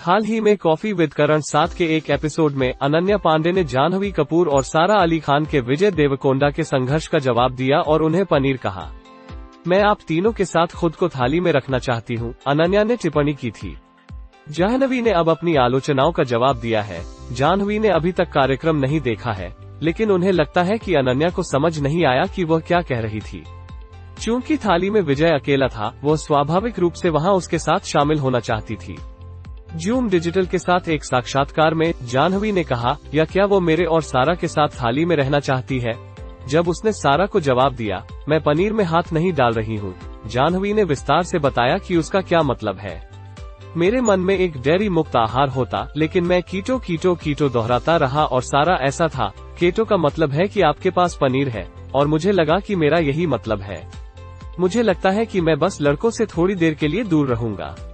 हाल ही में coffee with करण साथ के एक एपिसोड में अनन्या पांडे ने जानवी कपूर और सारा अली खान के विजय देवकोंडा के संघर्ष का जवाब दिया और उन्हें पनीर कहा। मैं आप तीनों के साथ खुद को थाली में रखना चाहती हूँ, अनन्या ने टिप्पणी की थी। जाह्नवी ने अब अपनी आलोचनाओं का जवाब दिया है। जाह्नवी ने अभी तक कार्यक्रम नहीं देखा है लेकिन उन्हें लगता है कि अनन्या को समझ नहीं आया कि वह क्या कह रही थी। चूँकि थाली में विजय अकेला था वह स्वाभाविक रूप से वहाँ उसके साथ शामिल होना चाहती थी। जूम डिजिटल के साथ एक साक्षात्कार में जानवी ने कहा, या क्या वो मेरे और सारा के साथ थाली में रहना चाहती है? जब उसने सारा को जवाब दिया, मैं पनीर में हाथ नहीं डाल रही हूँ। जानवी ने विस्तार से बताया कि उसका क्या मतलब है। मेरे मन में एक डेयरी मुक्त आहार होता, लेकिन मैं कीटो कीटो कीटो दोहराता रहा और सारा ऐसा था। केटो का मतलब है कि आपके पास पनीर है, और मुझे लगा कि मेरा यही मतलब है। मुझे लगता है कि मैं बस लड़कों से थोड़ी देर के लिए दूर रहूँगा।